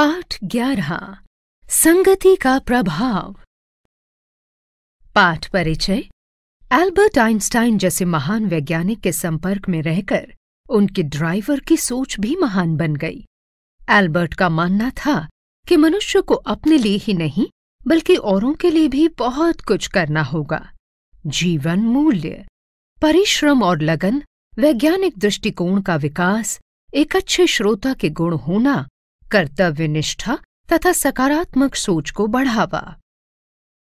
पाठ ग्यारह, संगति का प्रभाव। पाठ परिचय एल्बर्ट आइंस्टाइन जैसे महान वैज्ञानिक के संपर्क में रहकर उनके ड्राइवर की सोच भी महान बन गई। एल्बर्ट का मानना था कि मनुष्य को अपने लिए ही नहीं, बल्कि औरों के लिए भी बहुत कुछ करना होगा। जीवन मूल्य, परिश्रम और लगन, वैज्ञानिक दृष्टिकोण का विकास, एक अच्छे श्रोता के गुण होना कर्तव्य निष्ठा तथा सकारात्मक सोच को बढ़ावा।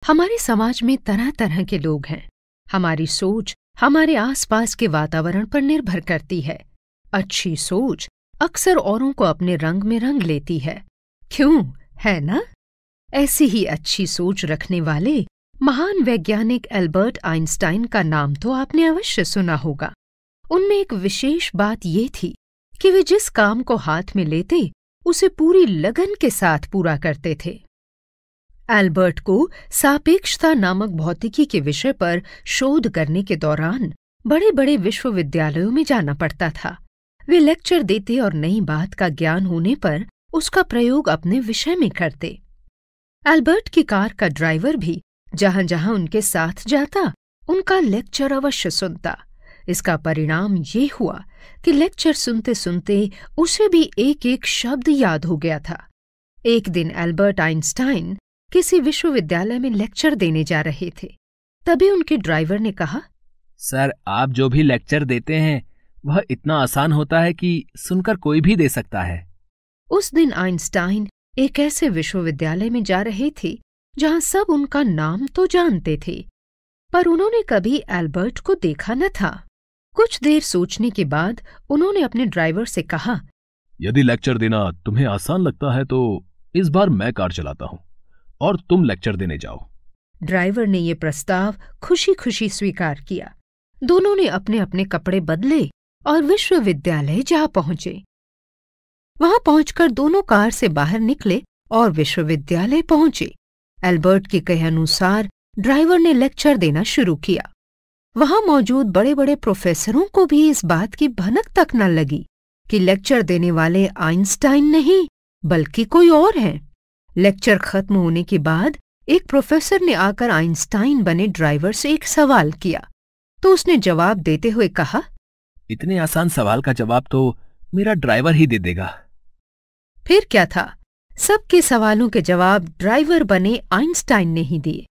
हमारे समाज में तरह तरह के लोग हैं। हमारी सोच हमारे आसपास के वातावरण पर निर्भर करती है। अच्छी सोच अक्सर औरों को अपने रंग में रंग लेती है। क्यों? है ना? ऐसी ही अच्छी सोच रखने वाले महान वैज्ञानिक एल्बर्ट आइंस्टाइन का नाम तो आपने अवश्य सुना होगा। उनमें एक विशेष बात ये थी कि वे जिस काम को हाथ में लेते उसे पूरी लगन के साथ पूरा करते थे। एल्बर्ट को सापेक्षता नामक भौतिकी के विषय पर शोध करने के दौरान बड़े बड़े विश्वविद्यालयों में जाना पड़ता था। वे लेक्चर देते और नई बात का ज्ञान होने पर उसका प्रयोग अपने विषय में करते। एल्बर्ट की कार का ड्राइवर भी जहाँ जहाँ उनके साथ जाता, उनका लेक्चर अवश्य सुनता। इसका परिणाम ये हुआ कि लेक्चर सुनते सुनते उसे भी एक एक शब्द याद हो गया था। एक दिन एल्बर्ट आइंस्टाइन किसी विश्वविद्यालय में लेक्चर देने जा रहे थे। तभी उनके ड्राइवर ने कहा सर आप जो भी लेक्चर देते हैं वह इतना आसान होता है कि सुनकर कोई भी दे सकता है। उस दिन आइंस्टाइन एक ऐसे विश्वविद्यालय में जा रहे थे जहाँ सब उनका नाम तो जानते थे पर उन्होंने कभी एल्बर्ट को देखा न था। कुछ देर सोचने के बाद उन्होंने अपने ड्राइवर से कहा यदि लेक्चर देना तुम्हें आसान लगता है तो इस बार मैं कार चलाता हूँ और तुम लेक्चर देने जाओ। ड्राइवर ने यह प्रस्ताव खुशी खुशी स्वीकार किया। दोनों ने अपने अपने कपड़े बदले और विश्वविद्यालय जा पहुँचे। वहाँ पहुंचकर दोनों कार से बाहर निकले और विश्वविद्यालय पहुँचे। एल्बर्ट के कहे अनुसार ड्राइवर ने लेक्चर देना शुरू किया। वहाँ मौजूद बड़े बड़े प्रोफेसरों को भी इस बात की भनक तक न लगी कि लेक्चर देने वाले आइंस्टाइन नहीं बल्कि कोई और हैं। लेक्चर खत्म होने के बाद एक प्रोफेसर ने आकर आइंस्टाइन बने ड्राइवर से एक सवाल किया। तो उसने जवाब देते हुए कहा इतने आसान सवाल का जवाब तो मेरा ड्राइवर ही दे देगा। फिर क्या था? सबके सवालों के जवाब ड्राइवर बने आइंस्टाइन ने ही दिए।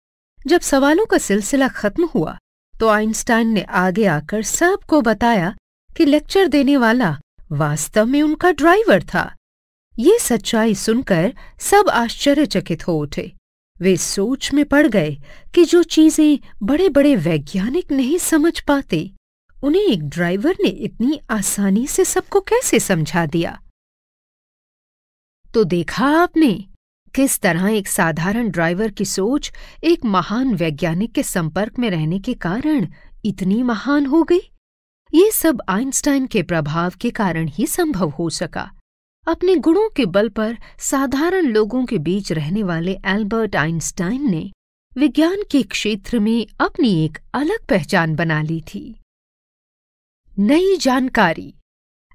जब सवालों का सिलसिला खत्म हुआ तो आइंस्टाइन ने आगे आकर सबको बताया कि लेक्चर देने वाला वास्तव में उनका ड्राइवर था। ये सच्चाई सुनकर सब आश्चर्यचकित हो उठे। वे सोच में पड़ गए कि जो चीज़ें बड़े बड़े वैज्ञानिक नहीं समझ पाते, उन्हें एक ड्राइवर ने इतनी आसानी से सबको कैसे समझा दिया? तो देखा आपने किस तरह एक साधारण ड्राइवर की सोच एक महान वैज्ञानिक के संपर्क में रहने के कारण इतनी महान हो गई? ये सब आइंस्टाइन के प्रभाव के कारण ही संभव हो सका। अपने गुणों के बल पर साधारण लोगों के बीच रहने वाले एल्बर्ट आइंस्टाइन ने विज्ञान के क्षेत्र में अपनी एक अलग पहचान बना ली थी। नई जानकारी।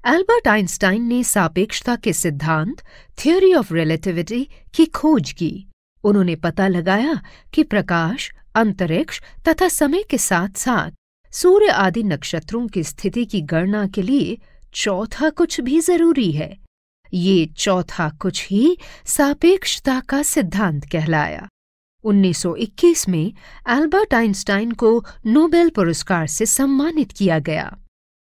एल्बर्ट आइंस्टाइन ने सापेक्षता के सिद्धांत थ्योरी ऑफ़ रिलेटिविटी की खोज की। उन्होंने पता लगाया कि प्रकाश, अंतरिक्ष तथा समय के साथ साथ सूर्य आदि नक्षत्रों की स्थिति की गणना के लिए चौथा कुछ भी ज़रूरी है। ये चौथा कुछ ही सापेक्षता का सिद्धांत कहलाया। 1921 में एल्बर्ट आइंस्टाइन को नोबेल पुरस्कार से सम्मानित किया गया।